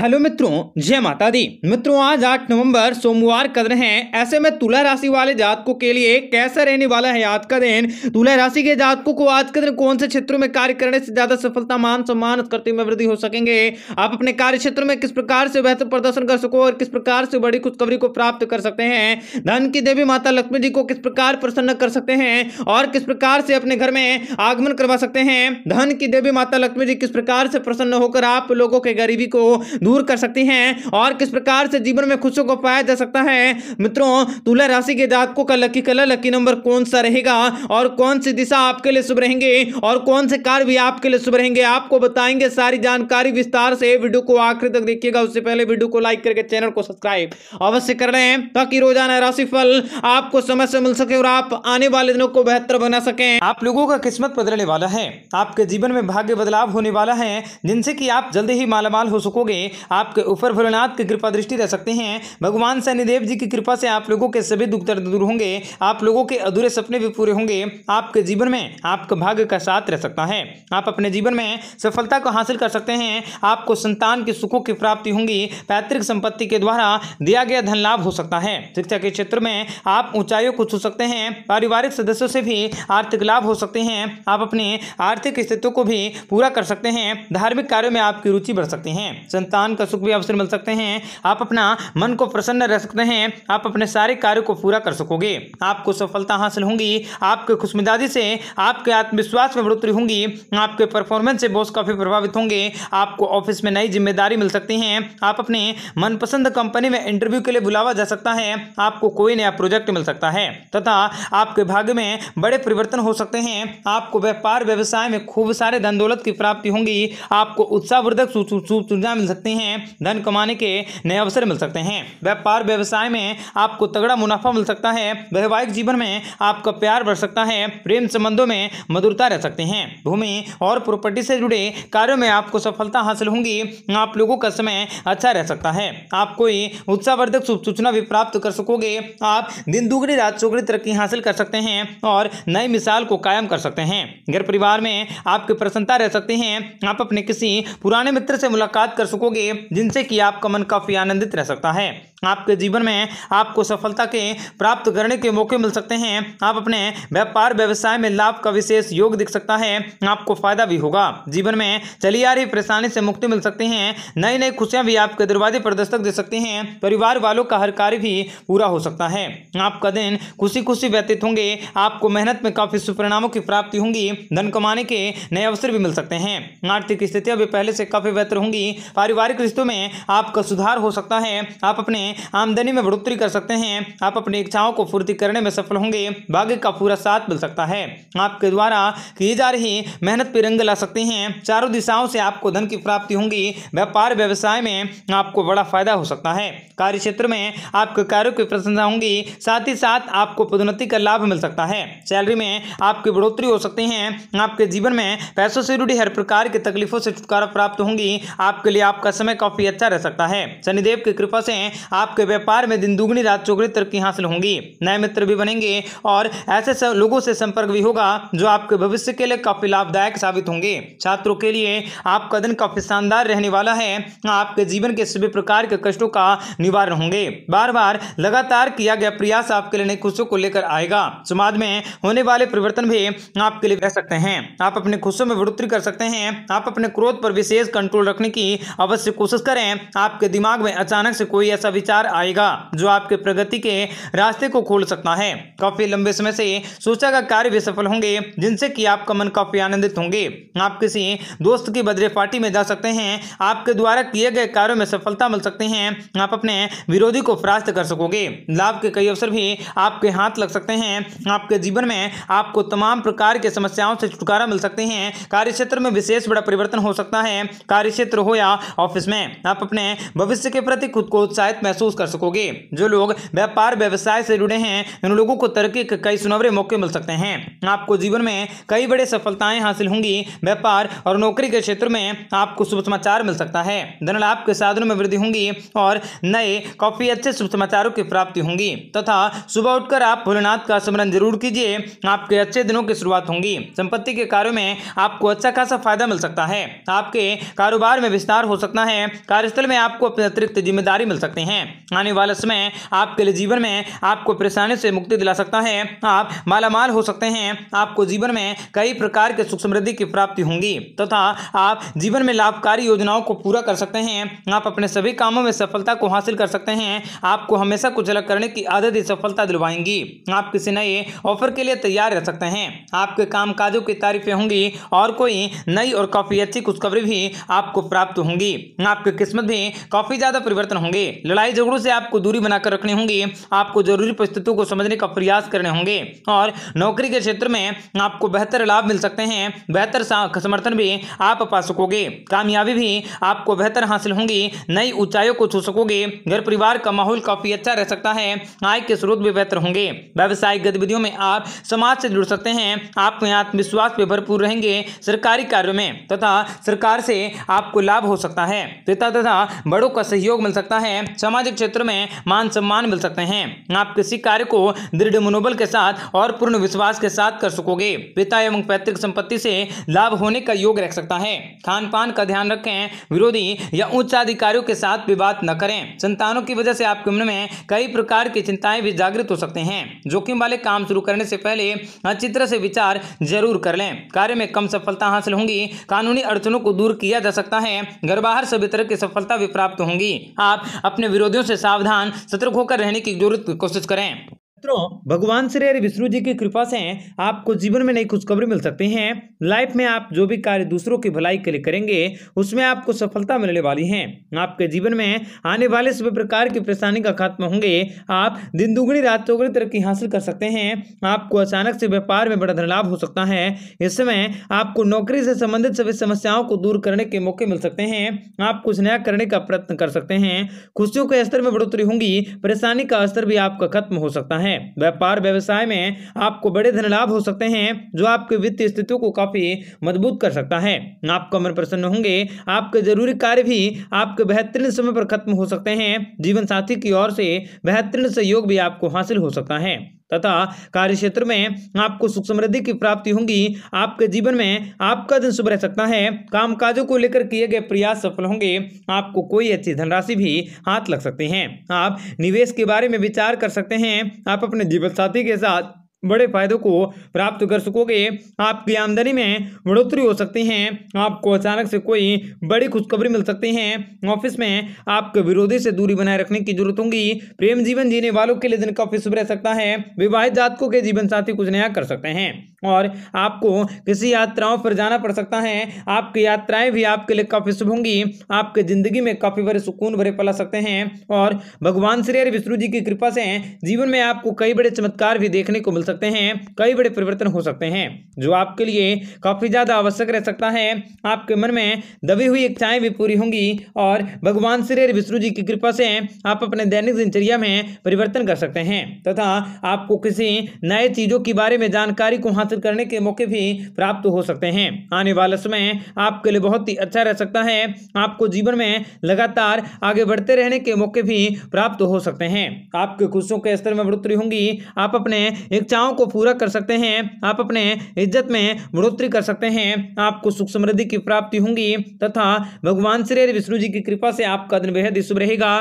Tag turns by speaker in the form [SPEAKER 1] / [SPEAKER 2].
[SPEAKER 1] Hello मित्रों, जय माता दी। मित्रों, आज 8 नवंबर, सोमवार का दिन है। ऐसे में तुला राशि वाले जातकों के लिए कैसा रहने वाला है आज का दिन? तुला राशि के जातकों को आज के दिन कौन से क्षेत्रों में कार्य करने से ज़्यादा सफलता, मान सम्मान करते में वृद्धि हो सकेंगे? आप अपने कार्य क्षेत्र में किस प्रकार से बेहतर प्रदर्शन कर सको और किस प्रकार से बड़ी खुशखबरी को प्राप्त कर सकते हैं? धन की देवी माता लक्ष्मी जी को किस प्रकार प्रसन्न कर सकते हैं? और किस प्रकार से अपने घर में आगमन करवा सकते हैं? धन की देवी माता लक्ष्मी जी किस प्रकार से प्रसन्न होकर आप लोगों के गरीबी को दूर कर सकती हैं और किस प्रकार से जीवन में खुशियों को पाया जा सकता है? मित्रों, तुला राशि के जातकों का लकी कलर, लकी नंबर कौन सा रहेगा? और कौन सी दिशा आपके लिए शुभ रहेंगे? और कौन से कार्य भी आपके लिए शुभ रहेंगे? आपको बताएँगे सारी जानकारी विस्तार से। वीडियो को आखिर तक देखिएगा। उससे पहले वीडियो को लाइक करके चैनल को सब्सक्राइब अवश्य कर लें, ताकि रोज़ाना राशिफल आपको समय से मिल सके और आप आने वाले दिनों को बेहतर बना सके। आप लोगों का किस्मत बदलने वाला है। आपके जीवन में भाग्य बदलाव होने वाला है, जिनसे कि आप जल्दी ही मालामाल हो सकोगे। आपके ऊपर भोलेनाथ की कृपा दृष्टि रह सकते हैं। भगवान शनिदेव जी की कृपा से आप लोगों के सभी दुख दर्द दूर होंगे। आप लोगों के अधूरे सपने भी पूरे होंगे। आपके जीवन में आपका भाग्य का साथ रह सकता है। आप अपने जीवन में सफलता को हासिल कर सकते हैं। आपको संतान के सुखों की प्राप्ति होंगी। पैतृक संपत्ति के द्वारा दिया गया धन लाभ हो सकता है। शिक्षा के क्षेत्र में आप ऊंचाइयों को छू सकते हैं। पारिवारिक सदस्यों से भी आर्थिक लाभ हो सकते हैं। आप अपनी आर्थिक स्थितियों को भी पूरा कर सकते हैं। धार्मिक कार्यों में आपकी रुचि बढ़ सकती है। संतान का सुख भी अवसर मिल सकते हैं। आप अपना मन को प्रसन्न रह सकते हैं। आप अपने सारे कार्यों को पूरा कर सकोगे। आपको सफलता हासिल होंगी। आपके खुशमिजाजी से आपके आत्मविश्वास में बढ़ोतरी होंगी। आपके परफॉर्मेंस से बॉस काफ़ी प्रभावित होंगे। आपको ऑफ़िस में नई ज़िम्मेदारी मिल सकती है। आप अपने मनपसंद कंपनी में इंटरव्यू के लिए बुलावा जा सकता है। आपको कोई नया प्रोजेक्ट मिल सकता है। तथा आपके भाग्य में बड़े परिवर्तन हो सकते हैं। आपको व्यापार, व्यवसाय में खूब सारे धन दौलत की प्राप्ति होंगी। आपको उत्साहवर्धक सूचना मिल सकती हैं, धन कमाने के नए अवसर मिल सकते हैं। व्यापार, व्यवसाय में आपको तगड़ा मुनाफा मिल सकता है, वैवाहिक जीवन में आपका प्यार बढ़ सकता है, प्रेम संबंधों में मधुरता रह सकते हैं। भूमि और प्रॉपर्टी से जुड़े कार्यों में आपको सफलता हासिल होंगी, आप लोगों का समय अच्छा रह सकता है। आप कोई उत्साहवर्धक सूचना भी प्राप्त कर सकोगे, आप दिन दुगनी रात चौगनी तरक्की हासिल कर सकते हैं और नई मिसाल को कायम कर सकते हैं। घर परिवार में आपकी प्रसन्नता रह सकती है, आप अपने किसी पुराने मित्र से मुलाकात कर सकोगे जिनसे कि आपका मन काफ़ी आनंदित रह सकता है। आपके जीवन में आपको सफलता के प्राप्त करने के मौके मिल सकते हैं। आप अपने व्यापार, व्यवसाय में लाभ का विशेष योग दिख सकता है। आपको फ़ायदा भी होगा। जीवन में चली आ रही परेशानी से मुक्ति मिल सकती है। नई नई खुशियाँ भी आपके दरवाजे पर दस्तक दे सकती हैं। परिवार वालों का हर कार्य भी पूरा हो सकता है। आपका दिन खुशी खुशी व्यतीत होंगे। आपको मेहनत में काफ़ी सुपरिणामों की प्राप्ति होंगी। धन कमाने के नए अवसर भी मिल सकते हैं। आर्थिक स्थितियाँ भी पहले से काफ़ी बेहतर होंगी। पारिवारिक रिश्तों में आपका सुधार हो सकता है। आप अपने आमदनी में बढ़ोतरी कर सकते हैं। आप अपनी इच्छाओं को पूर्ति करने में सफल होंगे। भाग्य का पूरा साथ मिल सकता है। आपके द्वारा की जा रही मेहनत पर रंग ला सकते हैं। चारों दिशाओं से आपको धन की प्राप्ति होंगी। व्यापार, व्यवसाय में आपको बड़ा फ़ायदा हो सकता है। कार्य क्षेत्र में आपके कार्यों की प्रशंसा होंगी। साथ ही साथ आपको पदोन्नति का लाभ मिल सकता है। सैलरी में आपकी बढ़ोतरी हो सकती है। आपके जीवन में पैसों से जुड़ी हर प्रकार की तकलीफों से छुटकारा प्राप्त होंगी। आपके लिए आपका समय काफ़ी अच्छा रह सकता है। शनिदेव की कृपा से आपके व्यापार में दिन दुगनी, रात चौगनी तरक्की हासिल होंगी। नए मित्र भी बनेंगे और ऐसे लोगों से संपर्क भी होगा जो आपके भविष्य के लिए काफ़ी लाभदायक साबित होंगे। छात्रों के लिए आपका दिन काफ़ी शानदार रहने वाला है। आपके जीवन के सभी प्रकार के कष्टों का निवारण होंगे। बार बार लगातार किया गया प्रयास आपके लिए नई खुशियों को लेकर आएगा। समाज में होने वाले परिवर्तन भी आपके लिए रह सकते हैं। आप अपने खुशियों में बढ़ोतरी कर सकते हैं। आप अपने क्रोध पर विशेष कंट्रोल रखने की अवश्य कोशिश करें। आपके दिमाग में अचानक से कोई ऐसा विचार आएगा, जो आपके प्रगति के रास्ते को खोल सकता है। काफ़ी लंबे समय से सोचा का कार्य भी सफल होंगे, जिनसे कि आपका मन काफ़ी आनंदित होंगे। आप किसी दोस्त की बर्थडे पार्टी में जा सकते हैं, आपके द्वारा किए गए कार्यों में सफलता मिल सकते हैं, आप अपने विरोधी को परास्त कर सकोगे। लाभ के कई अवसर भी आपके हाथ लग सकते हैं, आपके जीवन में आपको तमाम प्रकार के समस्याओं से छुटकारा मिल सकते हैं। कार्य क्षेत्र में विशेष बड़ा परिवर्तन हो सकता है कार्य क्षेत्र हो या ऑफ़िस में। आप अपने भविष्य के प्रति खुद को उत्साहित महसूस महसूस कर सकोगे। जो लोग व्यापार, व्यवसाय से जुड़े हैं, उन लोगों को तरक्की के कई सुनहरे मौके मिल सकते हैं। आपको जीवन में कई बड़े सफलताएँ हासिल होंगी। व्यापार और नौकरी के क्षेत्र में आपको शुभ समाचार मिल सकता है। धन लाभ के साधनों में वृद्धि होंगी और नए, काफ़ी अच्छे शुभ समाचारों की प्राप्ति होंगी। तथा सुबह उठकर आप भोलेनाथ का स्मरण ज़रूर कीजिए। आपके अच्छे दिनों की शुरुआत होंगी। संपत्ति के कार्यों में आपको अच्छा खासा फ़ायदा मिल सकता है। आपके कारोबार में विस्तार हो सकता है। कार्यस्थल में आपको अपनी अतिरिक्त ज़िम्मेदारी मिल सकती है। आने वाला समय आपके लिए जीवन में आपको परेशानी से मुक्ति दिला सकता है। आप मालामाल हो सकते हैं। आपको जीवन में कई प्रकार के सुख समृद्धि की प्राप्ति होंगी। तथा तो आप जीवन में लाभकारी योजनाओं को पूरा कर सकते हैं। आप अपने सभी कामों में सफलता को हासिल कर सकते हैं। आपको हमेशा कुछ अलग करने की आदत ही सफलता दिलवाएँगी। आप किसी नए ऑफ़र के लिए तैयार रह सकते हैं। आपके काम काजों की तारीफें होंगी और कोई नई और काफ़ी अच्छी खुशखबरी भी आपको प्राप्त होंगी। आपकी किस्मत भी काफ़ी ज़्यादा परिवर्तन होंगे। लड़ाई झगड़ों से आपको दूरी बनाकर रखनी होंगी, आपको ज़रूरी परिस्थितियों को समझने का प्रयास करने होंगे और नौकरी के क्षेत्र में आपको बेहतर लाभ मिल सकते हैं, बेहतर समर्थन भी आप पा सकोगे। कामयाबी भी आपको बेहतर हासिल होंगी, नई ऊंचाइयों को छू सकोगे, घर परिवार का माहौल काफ़ी अच्छा रह सकता है, आय के स्रोत भी बेहतर होंगे। व्यवसायिक गतिविधियों में आप समाज से जुड़ सकते हैं आप में आत्मविश्वास पे भरपूर रहेंगे सरकारी कार्यों में तथा सरकार से आपको लाभ हो सकता है पिता तथा बड़ों का सहयोग मिल सकता है सामाजिक क्षेत्र में मान सम्मान मिल सकते हैं। आप किसी कार्य को दृढ़ मनोबल के साथ और पूर्ण विश्वास के साथ कर सकोगे। पिता एवं पैतृक संपत्ति से लाभ होने का योग रख सकता है। खान पान का ध्यान रखें, विरोधी या उच्च अधिकारियों के साथ विवाद न करें। संतानों की वजह से आपके मन में कई प्रकार की चिंताएँ भी जागृत हो सकते हैं। जोखिम वाले काम शुरू करने से पहले अच्छी तरह से विचार ज़रूर कर लें। कार्य में कम सफलता हासिल होंगी। कानूनी अड़चनों को दूर किया जा सकता है। घर बाहर सभी तरह की सफलता भी प्राप्त होंगी। आप अपने विरोधियों से सावधान सतर्क होकर रहने की ज़रूरत कोशिश करें। मित्रों, भगवान श्री हरि विष्णु जी की कृपा से आपको जीवन में नई खुशखबरी मिल सकती हैं। लाइफ में आप जो भी कार्य दूसरों की भलाई के लिए करेंगे, उसमें आपको सफलता मिलने वाली है। आपके जीवन में आने वाले सभी प्रकार की परेशानी का खात्मा होंगे। आप दिन दुगनी, रात चौगनी तरक्की हासिल कर सकते हैं। आपको अचानक से व्यापार में बड़ा धन लाभ हो सकता है। इस समय आपको नौकरी से संबंधित सभी समस्याओं को दूर करने के मौके मिल सकते हैं। आप कुछ नया करने का प्रयत्न कर सकते हैं। खुशियों के स्तर में बढ़ोतरी होंगी। परेशानी का स्तर भी आपका खत्म हो सकता है। हैं। व्यापार व्यवसाय में आपको बड़े धन लाभ हो सकते हैं, जो आपके वित्तीय स्थिति को काफ़ी मज़बूत कर सकता है। आपका मन प्रसन्न होंगे, आपके ज़रूरी कार्य भी आपके बेहतरीन समय पर खत्म हो सकते हैं। जीवन साथी की ओर से बेहतरीन सहयोग भी आपको हासिल हो सकता है। तथा कार्य क्षेत्र में आपको सुख समृद्धि की प्राप्ति होंगी। आपके जीवन में आपका दिन शुभ रह सकता है। काम काजों को लेकर किए गए प्रयास सफल होंगे। आपको कोई अच्छी धनराशि भी हाथ लग सकती है। आप निवेश के बारे में विचार कर सकते हैं। आप अपने जीवन साथी के साथ बड़े फायदों को प्राप्त कर सकोगे। आपकी आमदनी में बढ़ोतरी हो सकती है। आपको अचानक से कोई बड़ी खुशखबरी मिल सकती है। ऑफ़िस में आपके विरोधी से दूरी बनाए रखने की ज़रूरत होगी। प्रेम जीवन जीने वालों के लिए दिन काफ़ी शुभ रह सकता है। विवाहित जातकों के जीवन साथी कुछ नया कर सकते हैं। और आपको किसी यात्राओं पर जाना पड़ सकता है। आपकी यात्राएँ भी आपके लिए काफ़ी शुभ होंगी। आपके ज़िंदगी में काफ़ी बड़े सुकून, भरे पला सकते हैं। और भगवान श्री हरि विष्णु जी की कृपा से जीवन में आपको कई बड़े चमत्कार भी देखने को मिल हैं, कई बड़े परिवर्तन हो सकते हैं, जो आपके लिए काफ़ी ज़्यादा आवश्यक रह सकता है। आपके मन में दबी हुई इच्छाएँ भी पूरी होंगी और भगवान श्री विष्णु जी की कृपा से आप अपने दैनिक दिनचर्या में परिवर्तन कर सकते हैं, तथा आपको किसी नए चीज़ों के बारे में जानकारी को हासिल करने के मौके भी प्राप्त हो सकते हैं। आने वाला समय आपके लिए बहुत ही अच्छा रह सकता है। आपको जीवन में लगातार आगे बढ़ते रहने के मौके भी प्राप्त हो सकते हैं। आपके खुशियों के स्तर में बढ़ोतरी होंगी। आप अपने इच्छाओं इच्छाओं को पूरा कर सकते हैं, आप अपने इज़्ज़त में बढ़ोतरी कर सकते हैं, आपको सुख समृद्धि की प्राप्ति होंगी, तथा भगवान श्री विष्णु जी की कृपा से आपका दिन बेहद शुभ रहेगा।